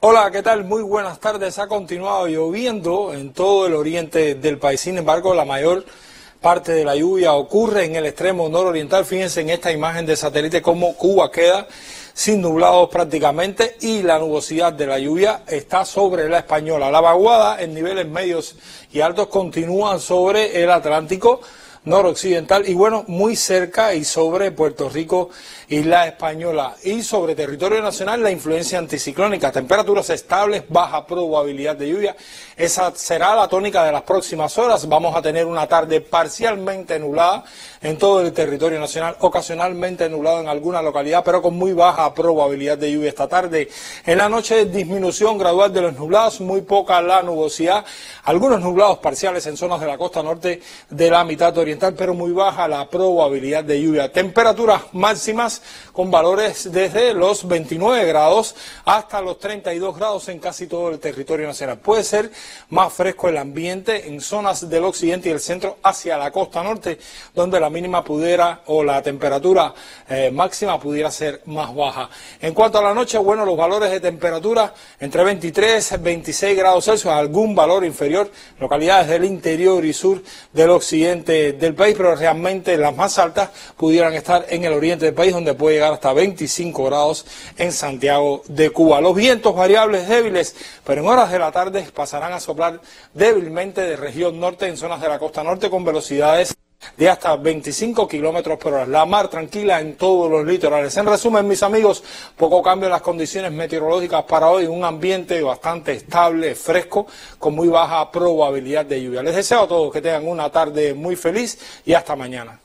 Hola, ¿qué tal? Muy buenas tardes. Ha continuado lloviendo en todo el oriente del país. Sin embargo, la mayor parte de la lluvia ocurre en el extremo nororiental. Fíjense en esta imagen de satélite cómo Cuba queda sin nublados prácticamente y la nubosidad de la lluvia está sobre la española. La vaguada en niveles medios y altos continúan sobre el Atlántico noroccidental y bueno, muy cerca y sobre Puerto Rico, Isla Española y sobre territorio nacional la influencia anticiclónica, temperaturas estables, baja probabilidad de lluvia. Esa será la tónica de las próximas horas. Vamos a tener una tarde parcialmente nublada en todo el territorio nacional, ocasionalmente nublado en alguna localidad, pero con muy baja probabilidad de lluvia esta tarde. En la noche disminución gradual de los nublados, muy poca la nubosidad, algunos nublados parciales en zonas de la costa norte de la mitad oriental pero muy baja la probabilidad de lluvia. Temperaturas máximas con valores desde los 29 grados hasta los 32 grados en casi todo el territorio nacional. Puede ser más fresco el ambiente en zonas del occidente y el centro hacia la costa norte, donde la mínima pudiera o la temperatura eh, máxima pudiera ser más baja. En cuanto a la noche, bueno, los valores de temperatura entre 23 y 26 grados Celsius, algún valor inferior, localidades del interior y sur del occidente del país, pero realmente las más altas pudieran estar en el oriente del país, donde puede llegar hasta 25 grados en Santiago de Cuba. Los vientos variables débiles, pero en horas de la tarde pasarán a soplar débilmente de región norte en zonas de la costa norte con velocidades de hasta 25 kilómetros por hora. La mar tranquila en todos los litorales. En resumen, mis amigos, poco cambio en las condiciones meteorológicas para hoy. Un ambiente bastante estable, fresco, con muy baja probabilidad de lluvia. Les deseo a todos que tengan una tarde muy feliz y hasta mañana.